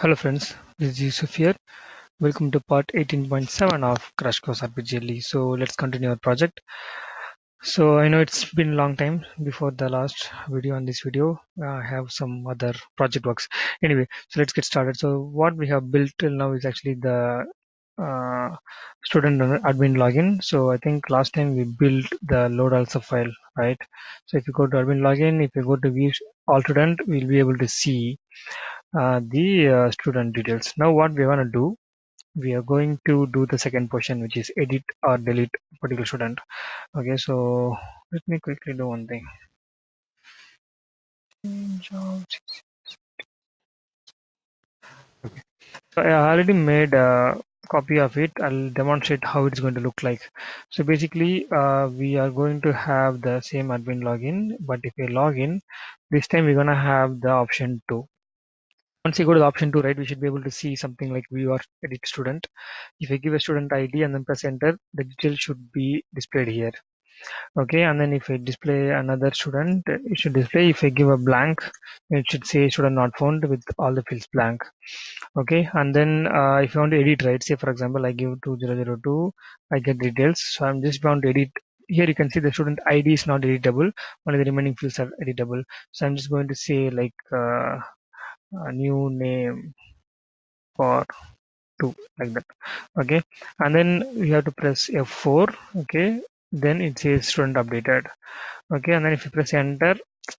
Hello friends, this is Yusuf here. Welcome to part 18.7 of Crash Course RPG. So let's continue our project. So I know it's been a long time before the last video on this video. I have some other project works. Anyway, so let's get started. So what we have built till now is actually the uh, student admin login. So I think last time we built the load all subfile, right? So if you go to admin login, if you go to view all student, we'll be able to see uh, the uh, student details. Now what we want to do, we are going to do the second portion which is edit or delete particular student. Okay, so let me quickly do one thing. So I already made a copy of it. I'll demonstrate how it's going to look like. So basically, uh, we are going to have the same admin login, but if we log in, this time we're gonna have the option two once you go to the option two, right, we should be able to see something like view or edit student. If I give a student ID and then press enter, the details should be displayed here. Okay, and then if I display another student, it should display. If I give a blank, it should say student not found with all the fields blank. Okay, and then uh, if you want to edit, right, say for example, I give 2002, I get details. So I'm just bound to edit here you can see the student id is not editable only the remaining fields are editable so i'm just going to say like uh, a new name for 2 like that. Okay? And then we have to press f4 okay? Then it says student updated. Okay? And then if you press enter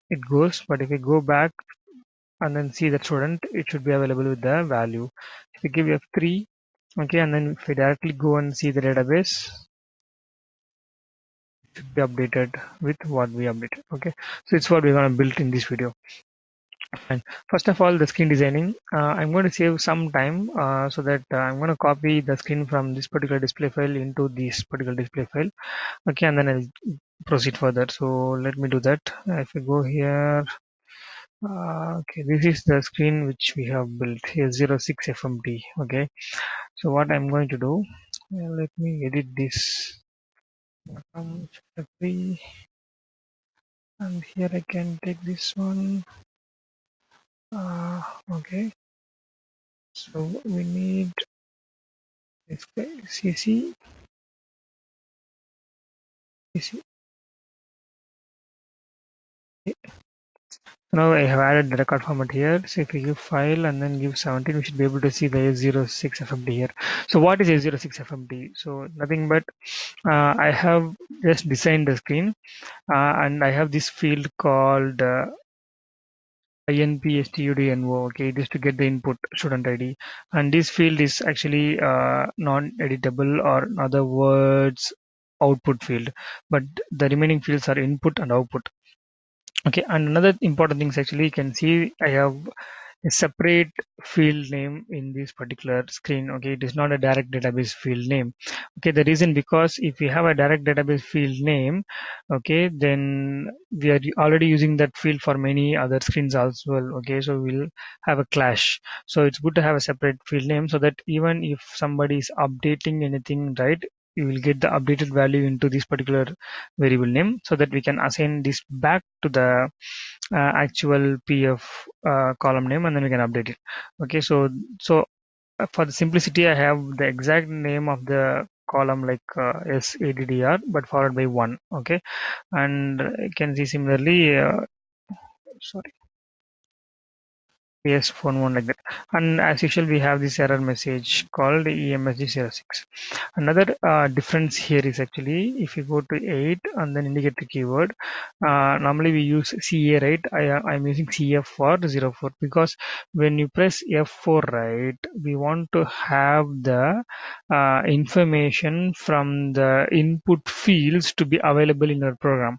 it goes. But if you go back and then see the student it should be available with the value. If you give f3 okay? And then if you directly go and see the database it should be updated with what we updated. Okay? So it's what we're going to build in this video First of all, the screen designing. Uh, I'm going to save some time uh, so that uh, I'm going to copy the screen from this particular display file into this particular display file. Okay, and then I'll proceed further. So let me do that. If we go here, uh, okay, this is the screen which we have built here 06 FMT. Okay, so what I'm going to do, uh, let me edit this. Um, and here I can take this one uh, okay. So we need cc cc now I have added the record format here. So if we give file and then give 17 we should be able to see the A06 FMT here. So what is A06 FMT so nothing but uh, I have just designed the screen uh, and I have this field called uh, inpstudno okay it is to get the input student id and this field is actually uh, non-editable or in other words output field. But the remaining fields are input and output. Okay and another important thing is actually you can see i have a separate field name in this particular screen okay? It is not a direct database field name okay? The reason because if we have a direct database field name okay then we are already using that field for many other screens as well okay? So we'll have a clash. So it's good to have a separate field name so that even if somebody is updating anything right you will get the updated value into this particular variable name so that we can assign this back to the uh, actual pf uh, column name and then we can update it. Okay so so uh, for the simplicity i have the exact name of the column like uh, saddr but followed by one okay? And you can see similarly uh, sorry yes phone one like that. And as usual we have this error message called emsg06 another uh, difference here is actually if you go to 8 and then indicate the keyword uh, normally we use ca right? I i'm using cf for 04 because when you press f4 right we want to have the uh, information from the input fields to be available in our program.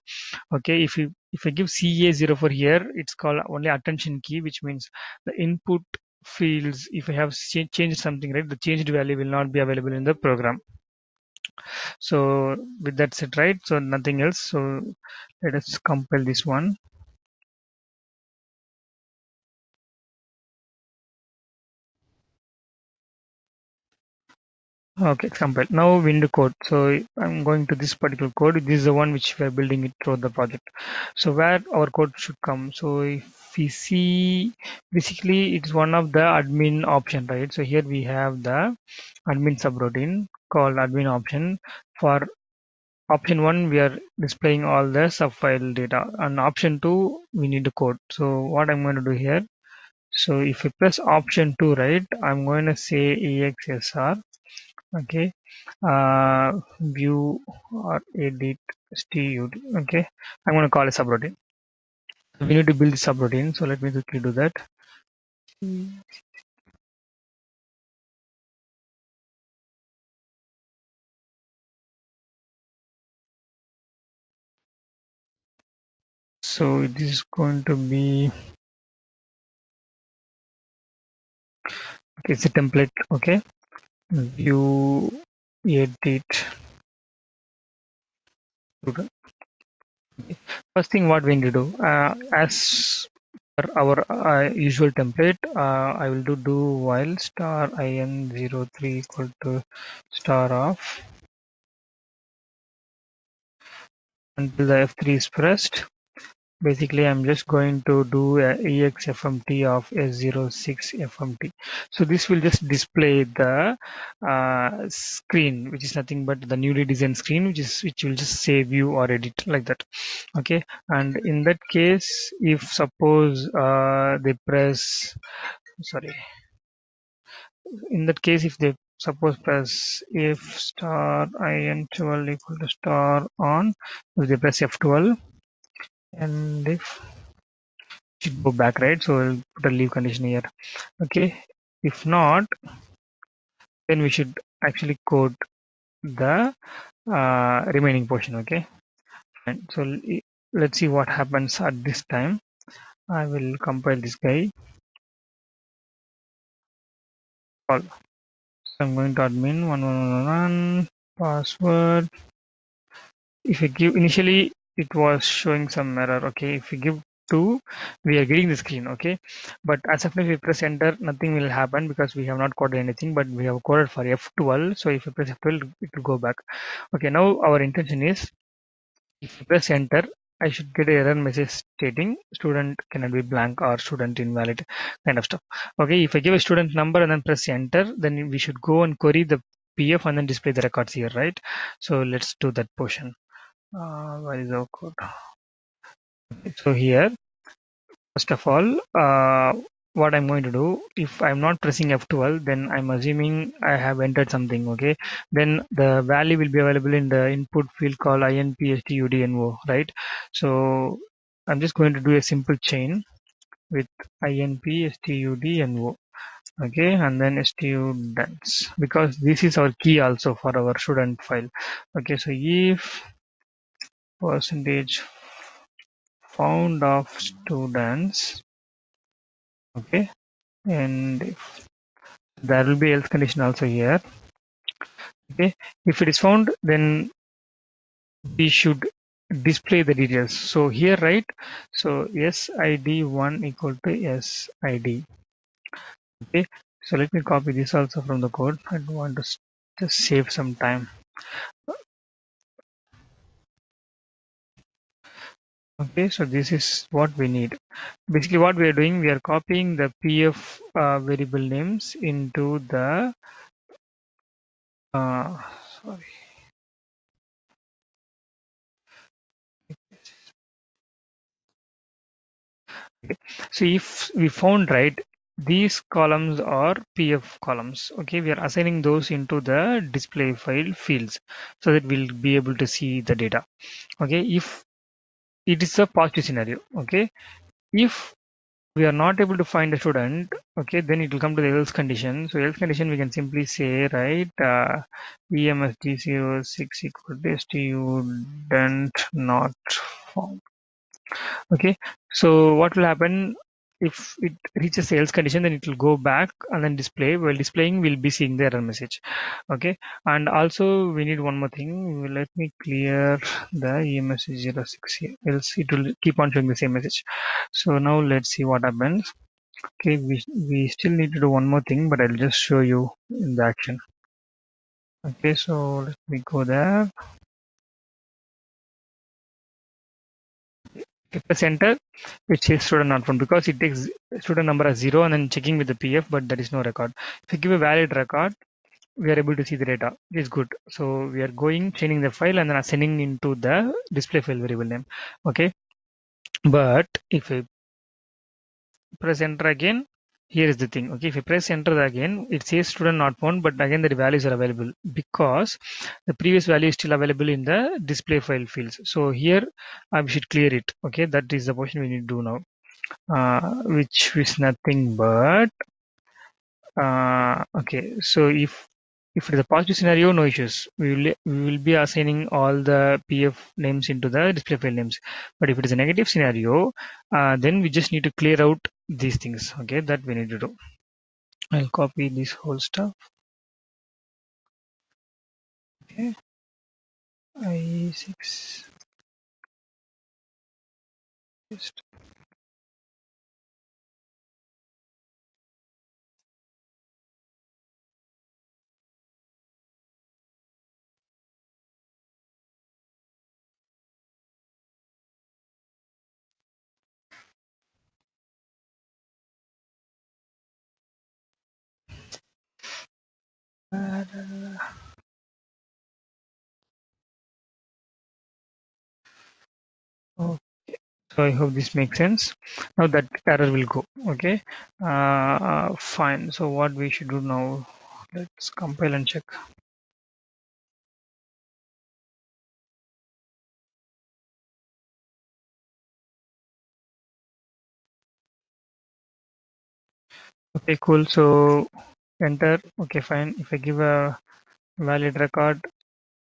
Okay if you if I give CA04 here, it's called only attention key, which means the input fields, if I have changed something, right, the changed value will not be available in the program. So with that said, right, so nothing else. So let us compile this one. Uh, okay, example. Now window code. So I'm going to this particular code. This is the one which we are building it through the project. So where our code should come. So if we see basically it's one of the admin option right so here we have the admin subroutine called admin option for option one we are displaying all the subfile data and option two we need the code so what i'm going to do here so if you press option 2 right i'm going to say exsr okay. Uh view or edit stud okay. I'm going to call a subroutine. We need to build the subroutine. So let me quickly do that. So this is going to be okay it's a template. Okay view edit. First thing what we need to do uh, as per our uh, usual template uh, i will do do while star in03 equal to star off until the f3 is pressed basically I'm just going to do exfmt of s06 fmt so this will just display the uh, screen which is nothing but the newly designed screen which is which will just save you or edit like that. Okay? And in that case if suppose uh, they press sorry. In that case if they suppose press if star in12 equal to star on if they press f12 and if should go back right? So we'll put a leave condition here. Okay. If not then we should actually code the uh, remaining portion okay? Fine. so let's see what happens at this time. I will compile this guy. All. So i'm going to admin 1111 password. If I give initially it was showing some error okay if we give 2 we are getting the screen okay but as of now if we press enter nothing will happen because we have not coded anything but we have coded for f12 so if we press f12 it will go back okay now our intention is if you press enter I should get a error message stating student cannot be blank or student invalid kind of stuff. Okay, if I give a student number and then press enter, then we should go and query the PF and then display the records here, right? So let's do that portion uh, where is our code so here first of all uh, what I'm going to do if I'm not pressing F12 then I'm assuming I have entered something okay? Then the value will be available in the input field called inpstudno right? So I'm just going to do a simple chain with inpstudno okay? And then students because this is our key also for our student file okay? So if percentage found of students okay and there will be else condition also here okay. If it is found then we should display the details. So here right so sid1 equal to sid okay. So let me copy this also from the code i want to just save some time okay so this is what we need. Basically what we are doing we are copying the pf uh, variable names into the uh, sorry. So if we found right these columns are pf columns okay we are assigning those into the display file fields so that we'll be able to see the data. Okay if it is a positive scenario okay? If we are not able to find a student okay then it will come to the else condition. So else condition we can simply say right uh, emsg06 equal to student not found okay? So what will happen if it reaches else condition then it will go back and then display. While displaying we'll be seeing the error message. Okay? And also we need one more thing. Let me clear the ems06 here. Else it will keep on showing the same message. So now let's see what happens. Okay we, we still need to do one more thing but i'll just show you in the action. Okay so let me go there If press enter, it says student not found because it takes student number as zero and then checking with the PF, but there is no record. If you give a valid record, we are able to see the data. It is good. So we are going chaining the file and then sending into the display file variable name. Okay. But if I press enter again, here is the thing. Okay. If I press enter again, it says student not found, but again the values are available because the previous value is still available in the display file fields. So here I should clear it. Okay. That is the portion we need to do now. Uh, which is nothing but uh, okay so if if it is a positive scenario, no issues. We will, we will be assigning all the PF names into the display file names. But if it is a negative scenario, uh, then we just need to clear out these things. Okay, that we need to do. I'll copy this whole stuff. Okay, I6. Just Okay, so I hope this makes sense. Now that error will go. Okay, uh, fine. So what we should do now? Let's compile and check. Okay, cool. So enter. Okay, fine. If I give a valid record,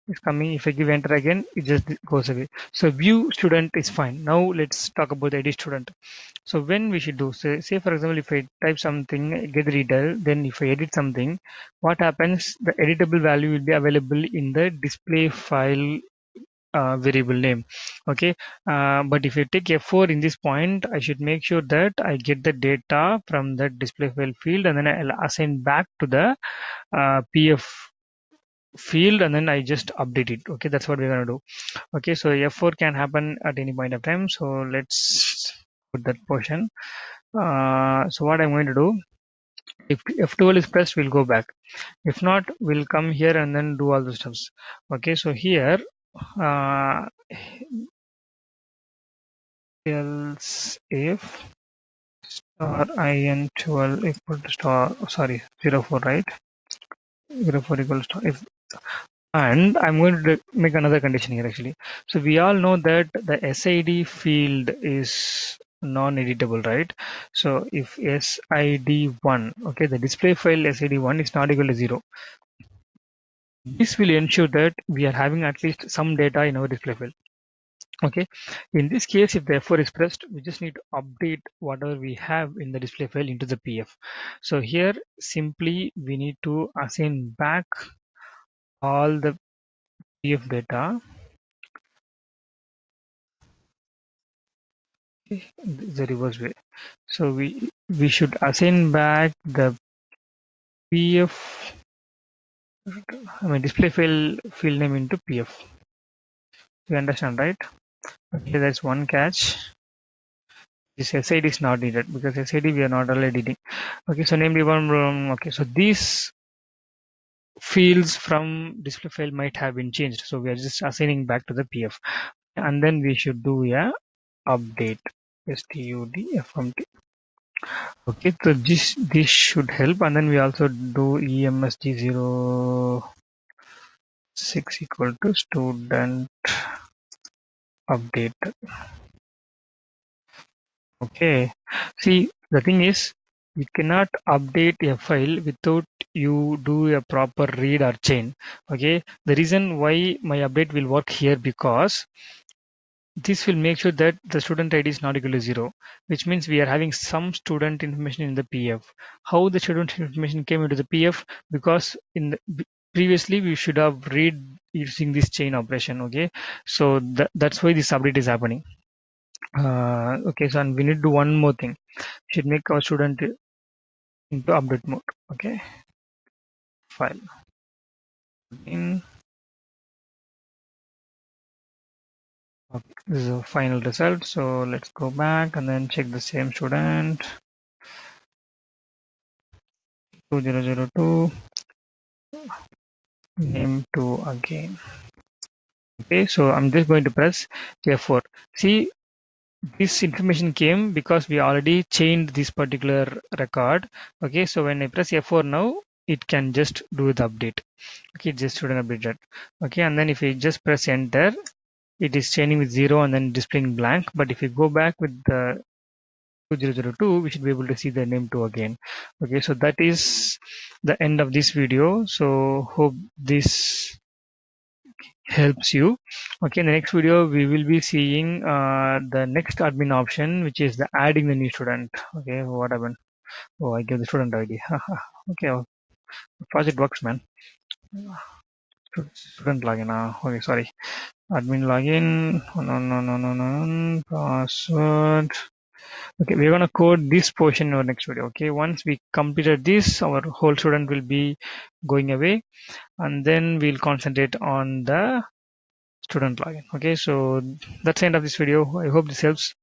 is coming. If I give enter again, it just goes away. So view student is fine. Now let's talk about the edit student. So when we should do, say, say for example, if I type something, get reader, then if I edit something, what happens? The editable value will be available in the display file uh, variable name okay? Uh, but if you take f4 in this point I should make sure that I get the data from the display file field and then I'll assign back to the uh, pf field and then I just update it okay? That's what we're gonna do okay? So f4 can happen at any point of time. So let's put that portion. Uh, so what I'm going to do if F12 is pressed we'll go back. If not we'll come here and then do all the stuffs okay? So here uh, else if star in12 equal to star sorry 04 right 04 equals to if and I'm going to make another condition here actually. So we all know that the SID field is non-editable, right? So if SID1, okay, the display file SID1 is not equal to zero. This will ensure that we are having at least some data in our display file. Okay, in this case, if the F4 is pressed, we just need to update whatever we have in the display file into the PF. So here, simply we need to assign back all the PF data Okay. the reverse way. So we we should assign back the PF I mean display file field name into PF. You understand, right? Okay, that's one catch. This SID is not needed because SID we are not already editing. Okay, so name one okay, so these fields from display file might have been changed. So we are just assigning back to the PF. And then we should do a update studfmt. Okay, so this this should help, and then we also do emsg06 equal to student update. Okay, see the thing is you cannot update a file without you do a proper read or chain okay. The reason why my update will work here because this will make sure that the student id is not equal to zero which means we are having some student information in the pf how the student information came into the pf because in the previously we should have read using this chain operation okay? So that, that's why this update is happening. Uh, okay so and we need to do one more thing. We should make our student into update mode okay? File. In Okay, this is the final result. So let's go back and then check the same student. 2002 name 2 again. Okay, so I'm just going to press F4. See, this information came because we already changed this particular record. Okay, so when I press F4 now, it can just do the update. Okay, just shouldn't update that. Okay, and then if we just press enter, it is chaining with zero and then displaying blank. But if you go back with the 2002 we should be able to see the name 2 again. Okay so that is the end of this video. So hope this helps you. Okay in the next video we will be seeing uh, the next admin option which is the adding the new student. Okay what happened? Oh i gave the student id okay oh, fast it works man. Student login uh, okay sorry admin login. No no no no no. Password. Okay we're going to code this portion in our next video okay? Once we completed this our whole student will be going away and then we'll concentrate on the student login okay? So that's the end of this video. I hope this helps.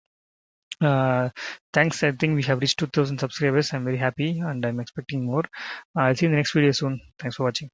Uh, thanks. I think we have reached 2000 subscribers. I'm very happy and i'm expecting more. I'll see you in the next video soon. Thanks for watching